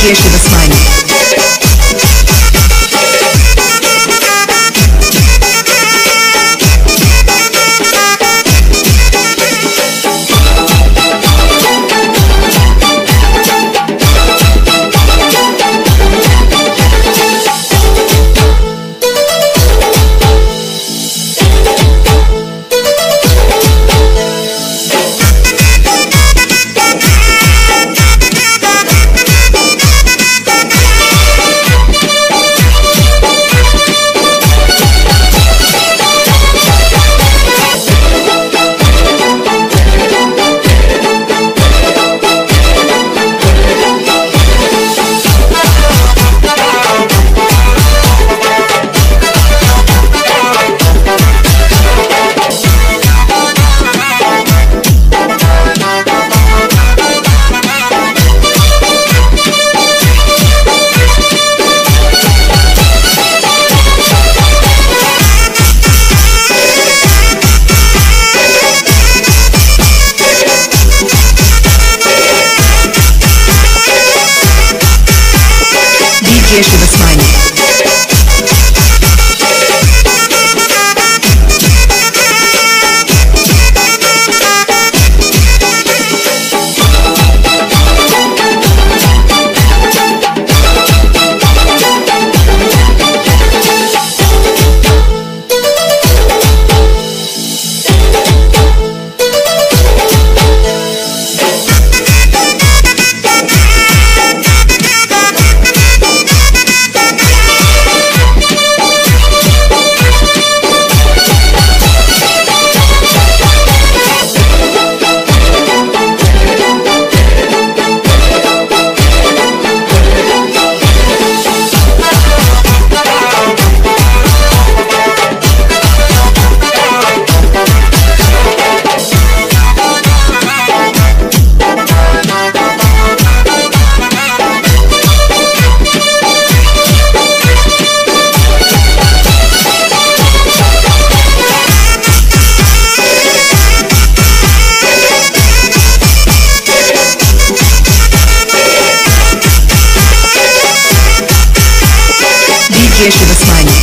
Кешева с вами. Гриши Басмани. DJ Shivasmani.